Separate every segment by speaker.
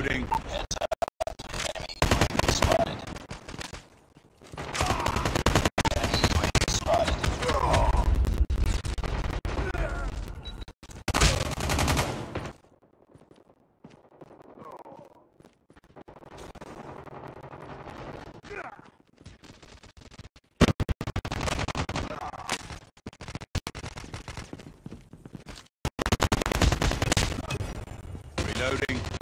Speaker 1: Reloading. Reloading.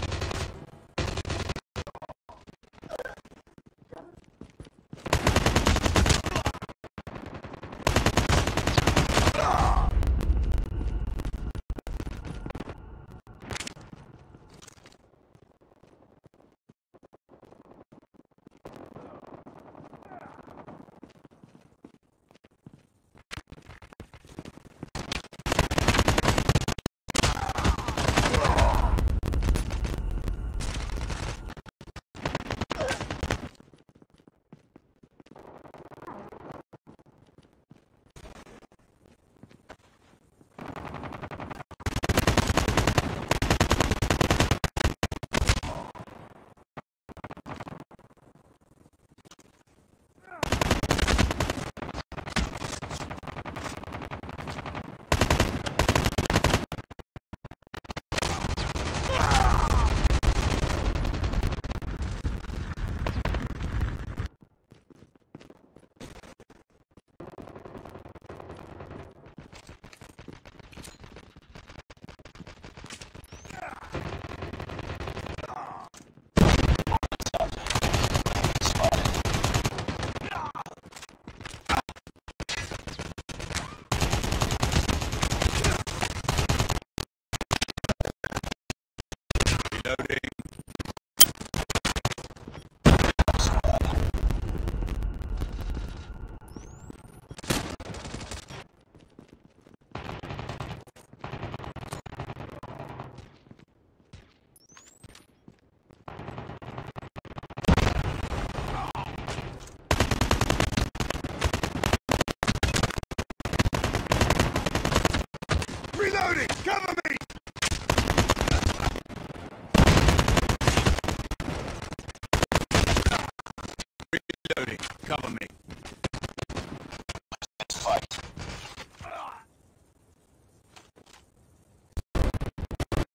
Speaker 1: Cover me.